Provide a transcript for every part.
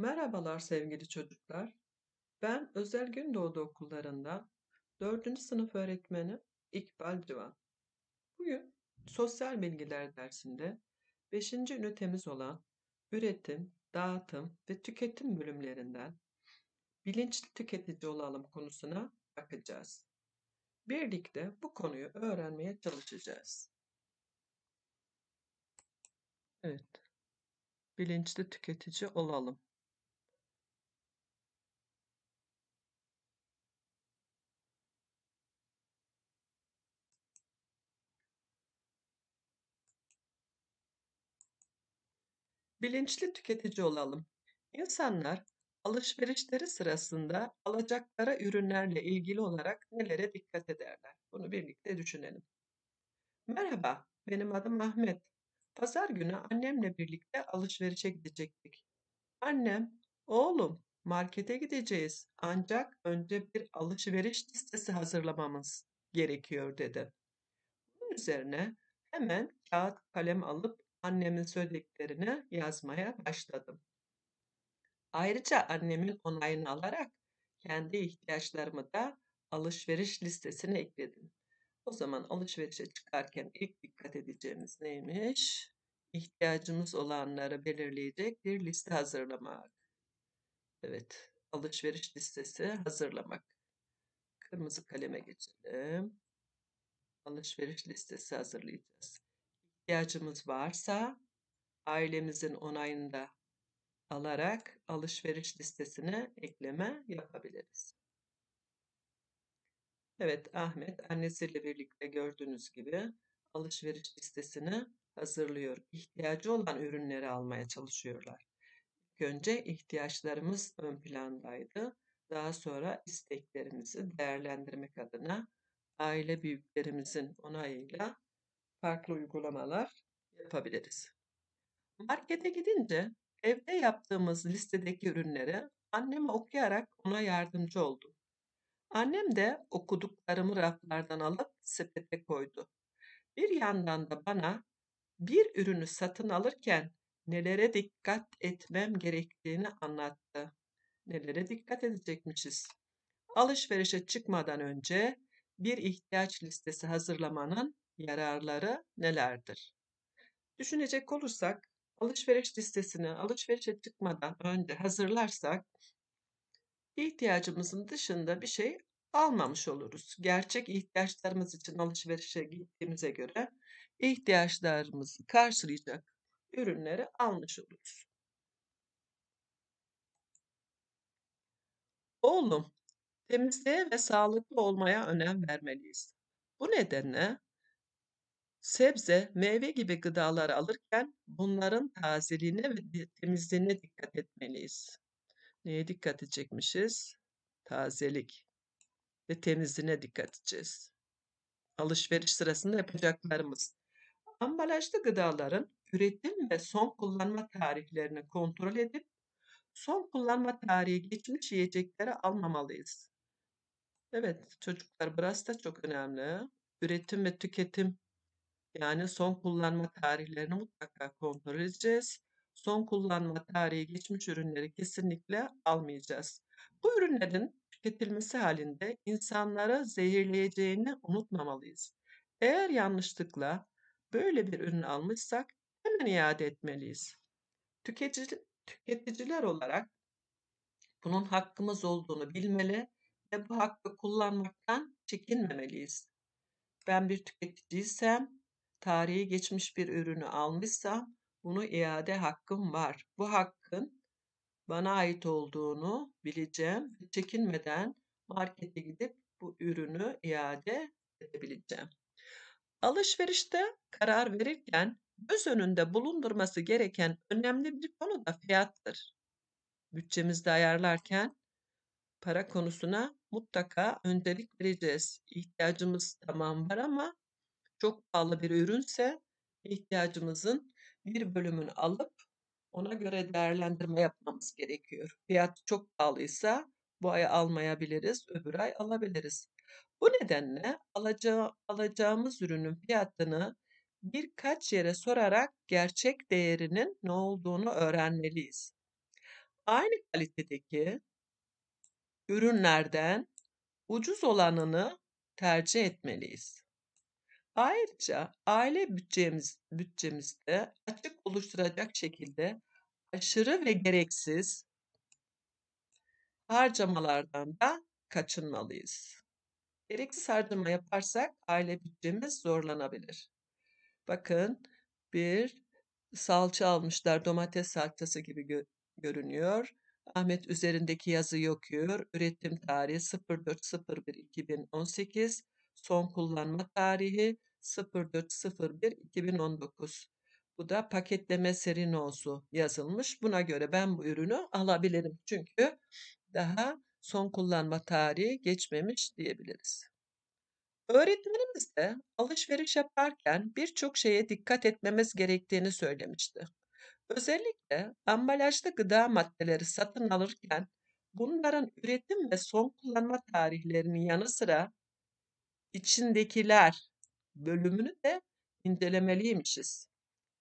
Merhabalar sevgili çocuklar. Ben Özel Gündoğdu Okullarında 4. sınıf öğretmeni İkbal Civan. Bugün sosyal bilgiler dersinde 5. ünitemiz olan üretim, dağıtım ve tüketim bölümlerinden bilinçli tüketici olalım konusuna bakacağız. Birlikte bu konuyu öğrenmeye çalışacağız. Evet. Bilinçli tüketici olalım. Bilinçli tüketici olalım. İnsanlar alışverişleri sırasında alacakları ürünlerle ilgili olarak nelere dikkat ederler? Bunu birlikte düşünelim. Merhaba, benim adım Ahmet. Pazar günü annemle birlikte alışverişe gidecektik. Annem, oğlum markete gideceğiz ancak önce bir alışveriş listesi hazırlamamız gerekiyor dedi. Bunun üzerine hemen kağıt kalem alıp annemin söylediklerini yazmaya başladım. Ayrıca annemin onayını alarak kendi ihtiyaçlarımı da alışveriş listesine ekledim. O zaman alışverişe çıkarken ilk dikkat edeceğimiz neymiş? İhtiyacımız olanları belirleyecek bir liste hazırlamak. Evet, alışveriş listesi hazırlamak. Kırmızı kaleme geçelim. Alışveriş listesi hazırlayacağız. İhtiyacımız varsa ailemizin onayını da alarak alışveriş listesine ekleme yapabiliriz. Evet, Ahmet annesiyle birlikte gördüğünüz gibi alışveriş listesini hazırlıyor. İhtiyacı olan ürünleri almaya çalışıyorlar. İlk önce ihtiyaçlarımız ön plandaydı. Daha sonra isteklerimizi değerlendirmek adına aile büyüklerimizin onayıyla farklı uygulamalar yapabiliriz. Markete gidince evde yaptığımız listedeki ürünleri anneme okuyarak ona yardımcı oldum. Annem de okuduklarımı raflardan alıp sepete koydu. Bir yandan da bana bir ürünü satın alırken nelere dikkat etmem gerektiğini anlattı. Nelere dikkat edecekmişiz? Alışverişe çıkmadan önce bir ihtiyaç listesi hazırlamanın yararları nelerdir? Düşünecek olursak alışveriş listesini alışverişe çıkmadan önce hazırlarsak ihtiyacımızın dışında bir şey almamış oluruz. Gerçek ihtiyaçlarımız için alışverişe gittiğimize göre ihtiyaçlarımızı karşılayacak ürünleri almış oluruz. Oğlum, temizliğe ve sağlıklı olmaya önem vermeliyiz. Bu nedenle sebze, meyve gibi gıdalar alırken bunların tazeliğine ve temizliğine dikkat etmeliyiz. Neye dikkat edecekmişiz? Tazelik ve temizliğine dikkat edeceğiz. Alışveriş sırasında yapacaklarımız. Ambalajlı gıdaların üretim ve son kullanma tarihlerini kontrol edip son kullanma tarihi geçmiş yiyecekleri almamalıyız. Evet çocuklar burası da çok önemli. Üretim ve tüketim yani son kullanma tarihlerini mutlaka kontrol edeceğiz. Son kullanma tarihi geçmiş ürünleri kesinlikle almayacağız. Bu ürünlerin tüketilmesi halinde insanlara zehirleyeceğini unutmamalıyız. Eğer yanlışlıkla böyle bir ürün almışsak hemen iade etmeliyiz. Tüketici, tüketiciler olarak bunun hakkımız olduğunu bilmeli ve bu hakkı kullanmaktan çekinmemeliyiz. Ben bir tüketiciysem, tarihi geçmiş bir ürünü almışsam bunu iade hakkım var. Bu hakkın bana ait olduğunu bileceğim ve çekinmeden markete gidip bu ürünü iade edebileceğim. Alışverişte karar verirken göz önünde bulundurması gereken önemli bir konu da fiyattır. Bütçemizde ayarlarken para konusuna mutlaka öncelik vereceğiz. İhtiyacımız tamam var ama çok pahalı bir ürünse ihtiyacımızın bir bölümünü alıp ona göre değerlendirme yapmamız gerekiyor. Fiyat çok pahalıysa bu ay almayabiliriz, öbür ay alabiliriz. Bu nedenle alacağı, alacağımız ürünün fiyatını birkaç yere sorarak gerçek değerinin ne olduğunu öğrenmeliyiz. aynı kalitedeki ürünlerden ucuz olanını tercih etmeliyiz. Ayrıca aile bütçemiz bütçemizde açık oluşturacak şekilde aşırı ve gereksiz harcamalardan da kaçınmalıyız. Gereksiz harcama yaparsak aile bütçemiz zorlanabilir. Bakın bir salça almışlar, domates salçası gibi gö görünüyor. Ahmet üzerindeki yazıyı okuyor. Üretim tarihi 04.01.2018, son kullanma tarihi 04.01.2019. Bu da paketleme seri nosu yazılmış. Buna göre ben bu ürünü alabilirim. Çünkü daha son kullanma tarihi geçmemiş diyebiliriz. Öğretmenimiz de alışveriş yaparken birçok şeye dikkat etmemiz gerektiğini söylemişti. Özellikle ambalajlı gıda maddeleri satın alırken bunların üretim ve son kullanma tarihlerinin yanı sıra içindekiler bölümünü de incelemeliymişiz.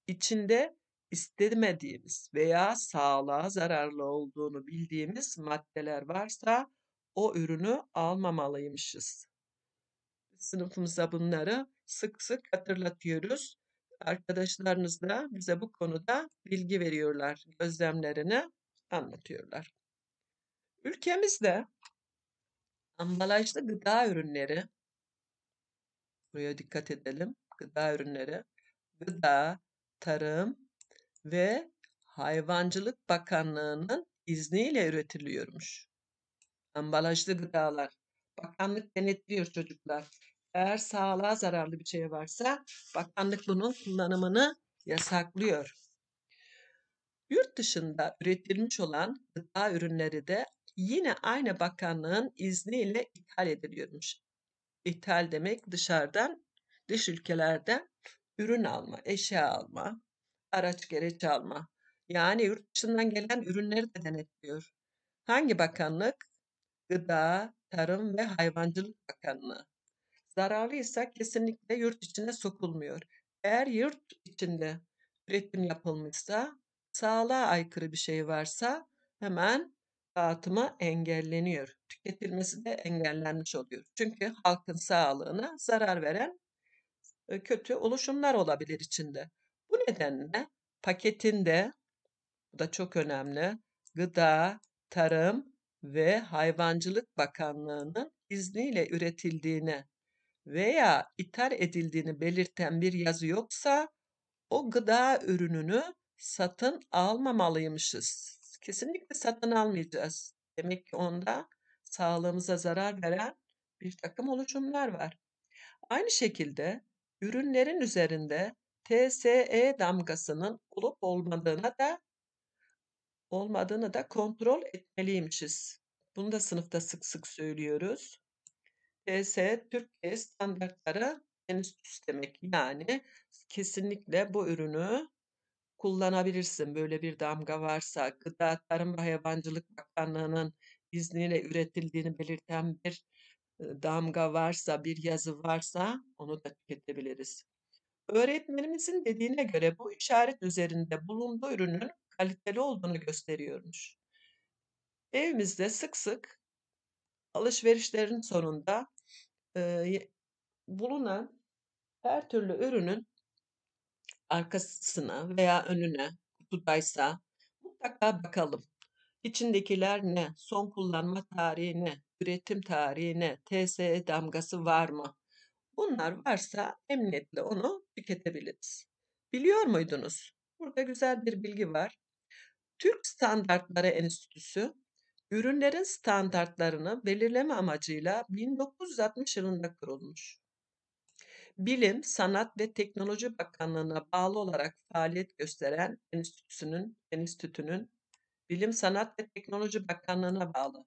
İçinde istemediğimiz veya sağlığa zararlı olduğunu bildiğimiz maddeler varsa o ürünü almamalıymışız. Sınıfımıza bunları sık sık hatırlatıyoruz. Arkadaşlarınız da bize bu konuda bilgi veriyorlar, gözlemlerini anlatıyorlar. Ülkemizde ambalajlı gıda ürünleri, buraya dikkat edelim, gıda ürünleri, Gıda, Tarım ve Hayvancılık Bakanlığı'nın izniyle üretiliyormuş. Ambalajlı gıdalar. Bakanlık denetliyor çocuklar. Eğer sağlığa zararlı bir şey varsa bakanlık bunun kullanımını yasaklıyor. Yurt dışında üretilmiş olan gıda ürünleri de yine aynı bakanlığın izniyle ithal ediliyormuş. İthal demek dışarıdan, dış ülkelerden ürün alma, eşya alma, araç gereç alma. Yani yurt dışından gelen ürünleri de denetliyor. Hangi bakanlık? Gıda, Tarım ve Hayvancılık Bakanlığı. Zararlıysa kesinlikle yurt içine sokulmuyor. Eğer yurt içinde üretim yapılmışsa, sağlığa aykırı bir şey varsa hemen dağıtımı engelleniyor. Tüketilmesi de engellenmiş oluyor. Çünkü halkın sağlığına zarar veren kötü oluşumlar olabilir içinde. Bu nedenle paketinde bu da çok önemli. Gıda, Tarım ve Hayvancılık Bakanlığı'nın izniyle üretildiğini veya ithal edildiğini belirten bir yazı yoksa o gıda ürününü satın almamalıymışız. Kesinlikle satın almayacağız. Demek ki onda sağlığımıza zarar veren bir takım oluşumlar var. Aynı şekilde ürünlerin üzerinde TSE damgasının olup olmadığına da olmadığını da kontrol etmeliymişiz. Bunu da sınıfta sık sık söylüyoruz. TSE Türkiye Standartları Enstitüsü demek. Yani kesinlikle bu ürünü kullanabilirsin. Böyle bir damga varsa, Gıda Tarım ve Hayvancılık Bakanlığı'nın izniyle üretildiğini belirten bir damga varsa, bir yazı varsa onu da tüketebiliriz. Öğretmenimizin dediğine göre bu işaret üzerinde bulunduğu ürünün kaliteli olduğunu gösteriyormuş. Evimizde sık sık alışverişlerin sonunda e, bulunan her türlü ürünün arkasına veya önüne kutudaysa mutlaka bakalım. İçindekiler ne? Son kullanma tarihi ne? Üretim tarihi ne? TSE damgası var mı? Bunlar varsa emniyetle onu tüketebiliriz. Biliyor muydunuz? Burada güzel bir bilgi var. Türk Standartları Enstitüsü ürünlerin standartlarını belirleme amacıyla 1960 yılında kurulmuş. Bilim, Sanat ve Teknoloji Bakanlığı'na bağlı olarak faaliyet gösteren enstitüsünün, enstitünün Bilim, Sanat ve Teknoloji Bakanlığı'na bağlı.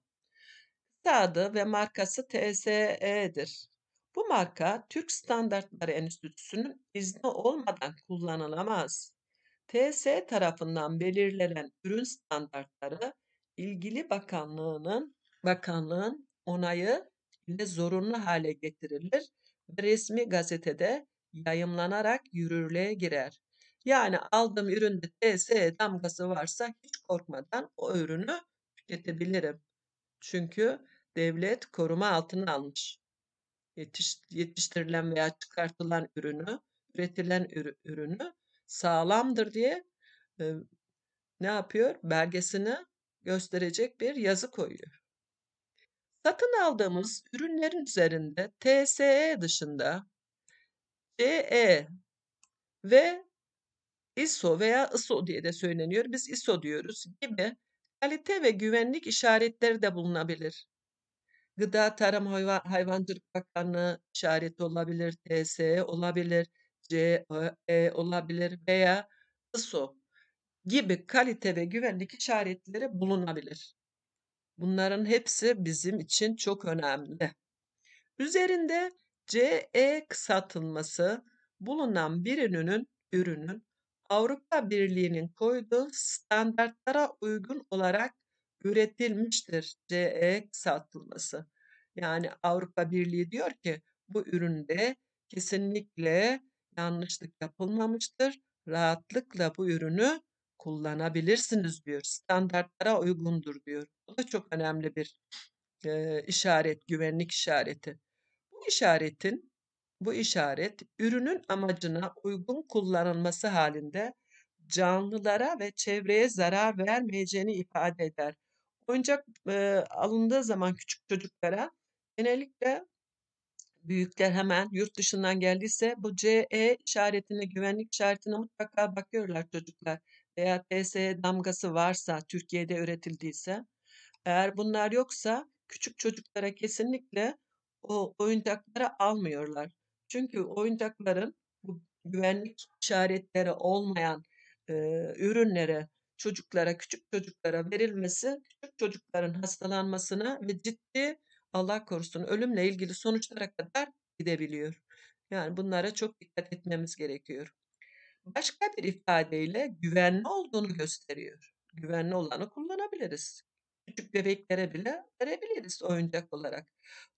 Adı ve markası TSE'dir. Bu marka Türk Standartları Enstitüsü'nün izni olmadan kullanılamaz. TSE tarafından belirlenen ürün standartları ilgili bakanlığının bakanlığın onayı ile zorunlu hale getirilir resmi gazetede yayımlanarak yürürlüğe girer. Yani aldığım üründe TSE damgası varsa hiç korkmadan o ürünü tüketebilirim. Çünkü devlet koruma altına almış. Yetiş yetiştirilen veya çıkartılan ürünü, üretilen ürü ürünü sağlamdır diye, eee, ne yapıyor? Belgesini gösterecek bir yazı koyuyor. Satın aldığımız ürünlerin üzerinde TSE dışında CE ve ISO veya ISO diye de söyleniyor. Biz ISO diyoruz gibi kalite ve güvenlik işaretleri de bulunabilir. Gıda Tarım Hayvan Hayvancılık Bakanlığı işareti olabilir, TSE olabilir, CE olabilir veya ISO gibi kalite ve güvenlik işaretleri bulunabilir. Bunların hepsi bizim için çok önemli. Üzerinde CE kısaltılması bulunan bir ürünün ürünün Avrupa Birliği'nin koyduğu standartlara uygun olarak üretilmiştir CE kısaltılması. Yani Avrupa Birliği diyor ki bu üründe kesinlikle yanlışlık yapılmamıştır. Rahatlıkla bu ürünü kullanabilirsiniz diyor. Standartlara uygundur diyor. Bu da çok önemli bir e, işaret, güvenlik işareti. Bu işaretin bu işaret ürünün amacına uygun kullanılması halinde canlılara ve çevreye zarar vermeyeceğini ifade eder. Oyuncak e, alındığı zaman küçük çocuklara genellikle büyükler hemen yurt dışından geldiyse bu CE işaretine, güvenlik işaretine mutlaka bakıyorlar çocuklar. Veya TSE damgası varsa, Türkiye'de üretildiyse. Eğer bunlar yoksa küçük çocuklara kesinlikle o oyuncakları almıyorlar. Çünkü oyuncakların bu güvenlik işaretleri olmayan e, ürünlere, çocuklara, küçük çocuklara verilmesi küçük çocukların hastalanmasına ve ciddi Allah korusun ölümle ilgili sonuçlara kadar gidebiliyor. Yani bunlara çok dikkat etmemiz gerekiyor. Başka bir ifadeyle güvenli olduğunu gösteriyor. Güvenli olanı kullanabiliriz. Küçük bebeklere bile verebiliriz oyuncak olarak.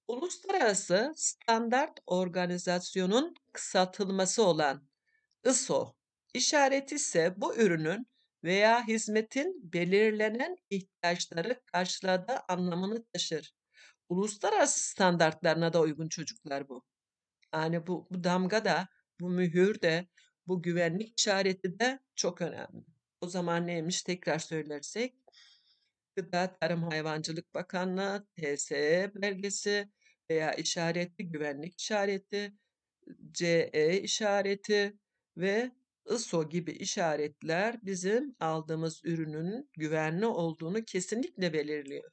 Uluslararası Standart Organizasyon'un kısaltılması olan ISO işareti ise bu ürünün veya hizmetin belirlenen ihtiyaçları karşıladığı anlamını taşır. Uluslararası standartlarına da uygun çocuklar bu. Yani bu, bu damga da, bu mühür de, bu güvenlik işareti de çok önemli. O zaman neymiş tekrar söylersek Gıda Tarım Hayvancılık Bakanlığı, TSE belgesi veya işaretli güvenlik işareti, CE işareti ve ISO gibi işaretler bizim aldığımız ürünün güvenli olduğunu kesinlikle belirliyor.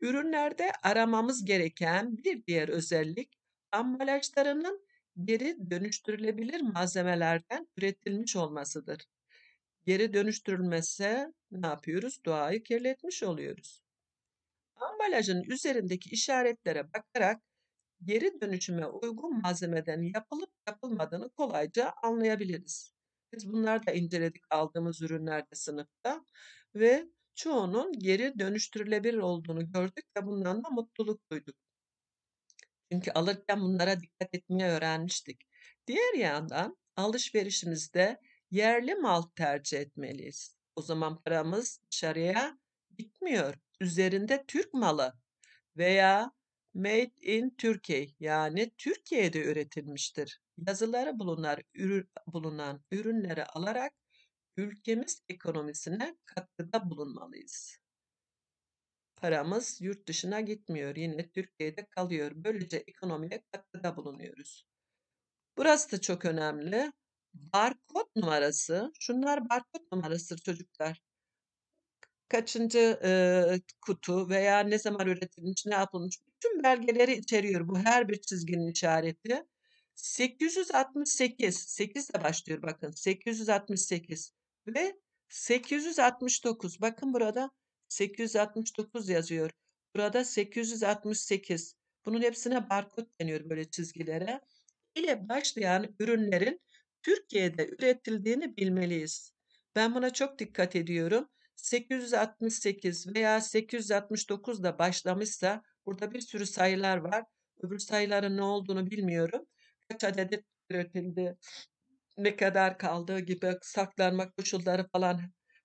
Ürünlerde aramamız gereken bir diğer özellik ambalajlarının geri dönüştürülebilir malzemelerden üretilmiş olmasıdır. Geri dönüştürülmezse ne yapıyoruz? Doğayı kirletmiş oluyoruz. Ambalajın üzerindeki işaretlere bakarak geri dönüşüme uygun malzemeden yapılıp yapılmadığını kolayca anlayabiliriz. Biz bunları da inceledik aldığımız ürünlerde sınıfta ve çoğunun geri dönüştürülebilir olduğunu gördük ve bundan da mutluluk duyduk. Çünkü alırken bunlara dikkat etmeyi öğrenmiştik. Diğer yandan alışverişimizde yerli mal tercih etmeliyiz. O zaman paramız dışarıya gitmiyor. Üzerinde Türk malı veya Made in Turkey yani Türkiye'de üretilmiştir. Yazıları bulunan, ürün, bulunan ürünleri alarak ülkemiz ekonomisine katkıda bulunmalıyız. Paramız yurt dışına gitmiyor. Yine Türkiye'de kalıyor. Böylece ekonomiye katkıda bulunuyoruz. Burası da çok önemli. Barkod numarası. Şunlar barkod numarasıdır çocuklar. Kaçıncı e, kutu veya ne zaman üretilmiş, ne yapılmış bütün belgeleri içeriyor bu her bir çizginin işareti. 868, 8 ile başlıyor bakın. 868 ve 869. Bakın burada 869 yazıyor. Burada 868. Bunun hepsine barkod deniyor böyle çizgilere. ile başlayan ürünlerin Türkiye'de üretildiğini bilmeliyiz. Ben buna çok dikkat ediyorum. 868 veya 869 da başlamışsa burada bir sürü sayılar var. Öbür sayıların ne olduğunu bilmiyorum. Kaç adet üretildi, ne kadar kaldığı gibi saklanma koşulları falan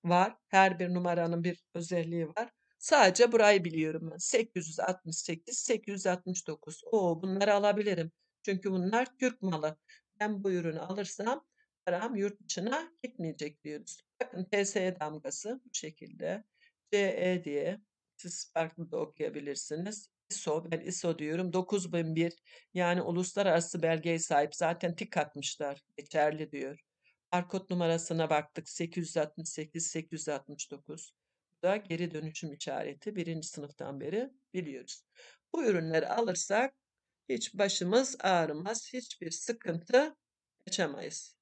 var. Her bir numaranın bir özelliği var. Sadece burayı biliyorum ben. 868, 869. O, bunları alabilirim. Çünkü bunlar Türk malı. Ben bu ürünü alırsam param yurt dışına gitmeyecek diyoruz. Bakın TSE damgası bu şekilde. CE diye siz farklı da okuyabilirsiniz. ISO, ben ISO diyorum. 9001 yani uluslararası belgeye sahip. Zaten tik atmışlar. Geçerli diyor. Barkod numarasına baktık. 868, 869. Bu da geri dönüşüm işareti. Birinci sınıftan beri biliyoruz. Bu ürünleri alırsak hiç başımız ağrımaz. Hiçbir sıkıntı yaşamayız.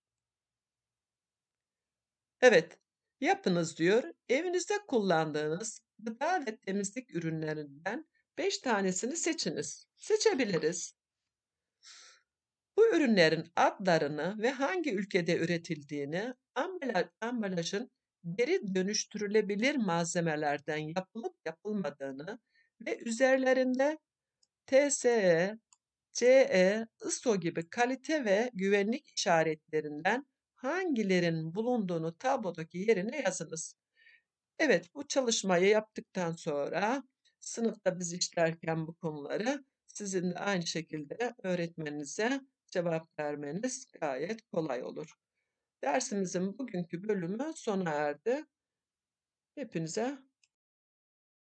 Evet, yapınız diyor. Evinizde kullandığınız gıda ve temizlik ürünlerinden 5 tanesini seçiniz. Seçebiliriz. Bu ürünlerin adlarını ve hangi ülkede üretildiğini, ambala ambalajın geri dönüştürülebilir malzemelerden yapılıp yapılmadığını ve üzerlerinde TSE, CE, ISO gibi kalite ve güvenlik işaretlerinden hangilerinin bulunduğunu tablodaki yerine yazınız. Evet, bu çalışmayı yaptıktan sonra sınıfta biz işlerken bu konuları sizin de aynı şekilde öğretmeninize cevap vermeniz gayet kolay olur. Dersimizin bugünkü bölümü sona erdi. Hepinize